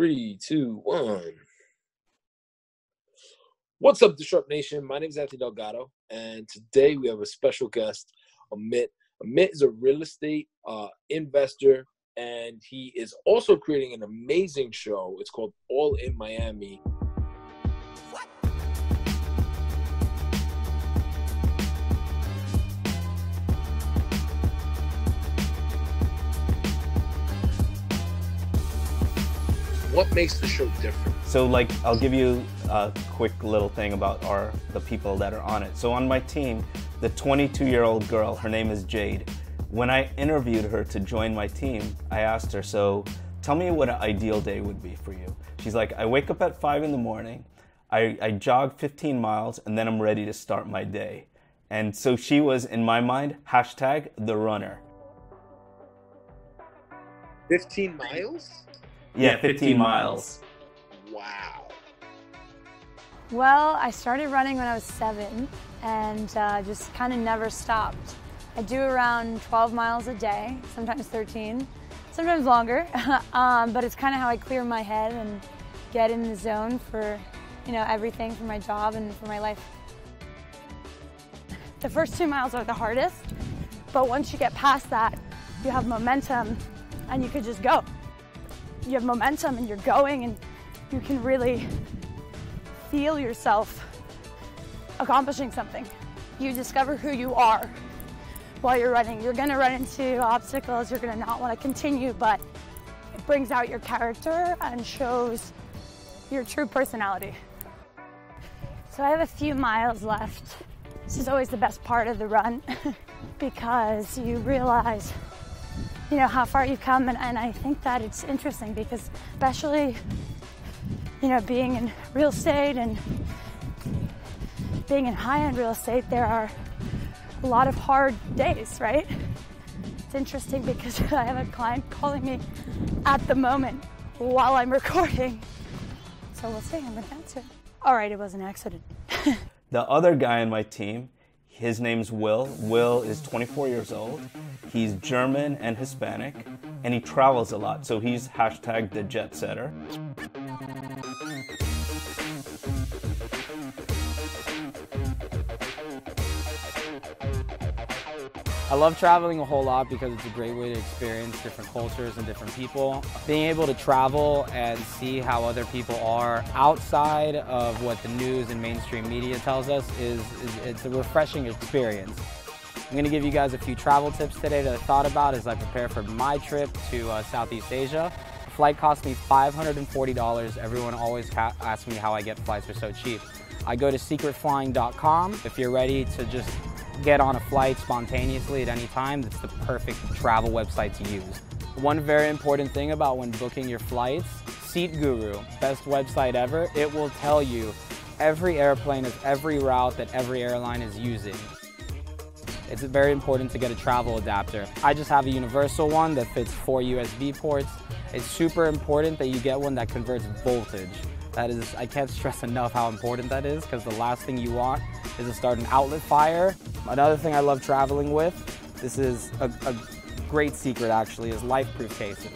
Three, two, one. What's up, Disrupt Nation? My name is Anthony Delgado, and today we have a special guest, Amit. Amit is a real estate uh, investor, and he is also creating an amazing show. It's called All in Miami. What makes the show different? So like I'll give you a quick little thing about our the people that are on it. So on my team, the 22 year old girl, her name is Jade. When I interviewed her to join my team, I asked her, so tell me what an ideal day would be for you. She's like, I wake up at five in the morning, I, I jog 15 miles, and then I'm ready to start my day. And so she was, in my mind, hashtag the runner. 15 miles? Yeah, 15 miles. Wow. Well, I started running when I was seven and uh, just kind of never stopped. I do around 12 miles a day, sometimes 13, sometimes longer, um, but it's kind of how I clear my head and get in the zone for, you know, everything for my job and for my life. The first two miles are the hardest, but once you get past that, you have momentum and you could just go you have momentum and you're going and you can really feel yourself accomplishing something. You discover who you are while you're running. You're gonna run into obstacles, you're gonna not wanna continue, but it brings out your character and shows your true personality. So I have a few miles left. This is always the best part of the run because you realize you know, how far you've come. And, and I think that it's interesting because, especially, you know, being in real estate and being in high end real estate, there are a lot of hard days, right? It's interesting because I have a client calling me at the moment while I'm recording. So we'll see. I'm to answer. All right, it was an accident. the other guy on my team, his name's Will. Will is 24 years old. He's German and Hispanic, and he travels a lot, so he's hashtag the jet setter. I love traveling a whole lot because it's a great way to experience different cultures and different people. Being able to travel and see how other people are outside of what the news and mainstream media tells us is, is it's a refreshing experience. I'm to give you guys a few travel tips today that I thought about as I prepare for my trip to uh, Southeast Asia. The flight cost me $540. Everyone always asks me how I get flights are so cheap. I go to secretflying.com. If you're ready to just get on a flight spontaneously at any time, it's the perfect travel website to use. One very important thing about when booking your flights, Seat Guru, best website ever, it will tell you every airplane of every route that every airline is using it's very important to get a travel adapter. I just have a universal one that fits four USB ports. It's super important that you get one that converts voltage. That is, I can't stress enough how important that is because the last thing you want is to start an outlet fire. Another thing I love traveling with, this is a, a great secret actually, is life-proof cases.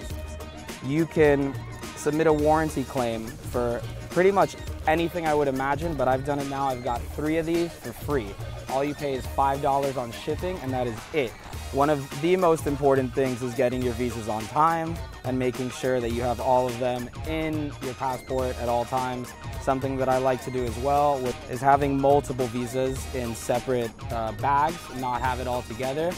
You can submit a warranty claim for pretty much anything I would imagine, but I've done it now. I've got three of these for free. All you pay is $5 on shipping, and that is it. One of the most important things is getting your visas on time and making sure that you have all of them in your passport at all times. Something that I like to do as well with, is having multiple visas in separate uh, bags, not have it all together.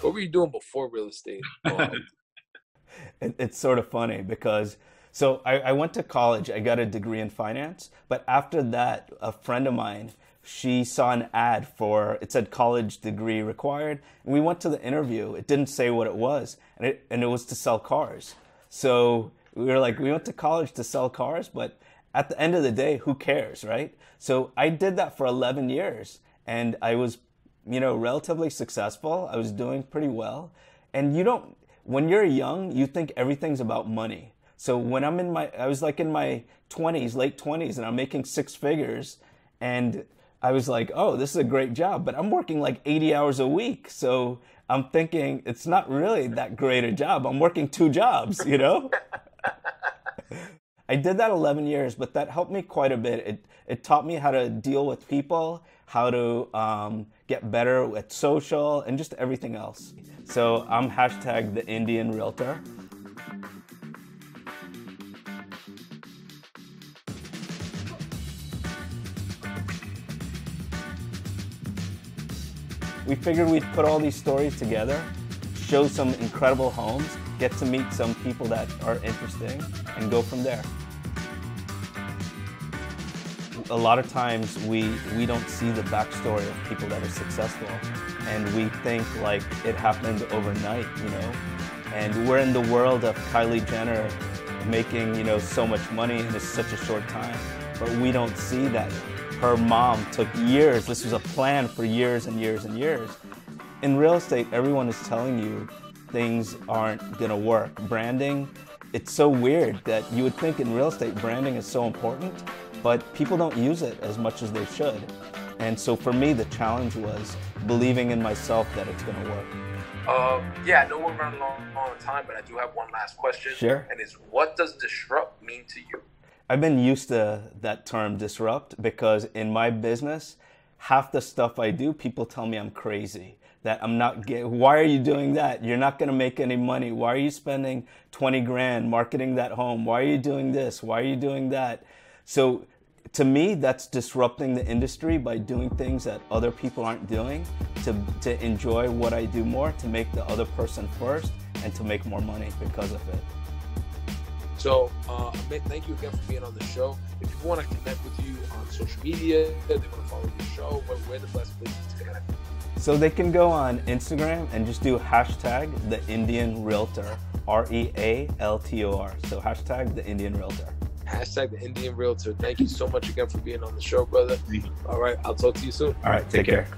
What were you doing before real estate? it, it's sort of funny because so I, I, went to college, I got a degree in finance, but after that, a friend of mine she saw an ad for it said college degree required. And we went to the interview it didn't say what it was and it, and it was to sell cars. So we were like we went to college to sell cars but at the end of the day who cares right? So i did that for 11 years and i was you know relatively successful. I was doing pretty well. And you don't when you're young you think everything's about money so when i'm in my i was like in my 20s late 20s and i'm making six figures and I was like, oh, this is a great job, but I'm working like 80 hours a week. So I'm thinking it's not really that great a job. I'm working two jobs, you know? I did that 11 years, but that helped me quite a bit. It, it taught me how to deal with people, how to um, get better at social, and just everything else. So I'm hashtag the Indian Realtor. We figured we'd put all these stories together, show some incredible homes, get to meet some people that are interesting, and go from there. A lot of times we, we don't see the backstory of people that are successful, and we think like it happened overnight, you know? And we're in the world of Kylie Jenner making, you know, so much money in such a short time, but we don't see that her mom took years. This was a plan for years and years and years. In real estate, everyone is telling you things aren't gonna work. Branding, it's so weird that you would think in real estate branding is so important, but people don't use it as much as they should. And so for me, the challenge was believing in myself that it's gonna work. Um, yeah, I know we're running long, long time, but I do have one last question. Sure. And it's what does disrupt mean to you? I've been used to that term disrupt because in my business, half the stuff I do, people tell me I'm crazy. That I'm not getting, why are you doing that? You're not gonna make any money. Why are you spending 20 grand marketing that home? Why are you doing this? Why are you doing that? So to me, that's disrupting the industry by doing things that other people aren't doing to, to enjoy what I do more, to make the other person first, and to make more money because of it. So, uh, Amit, thank you again for being on the show. If people want to connect with you on social media, they want to follow your show, where, where the best places to connect? So they can go on Instagram and just do hashtag the Indian Realtor, R E A L T O R. So hashtag the Indian Realtor. Hashtag the Indian Realtor. Thank you so much again for being on the show, brother. All right, I'll talk to you soon. All right, take care.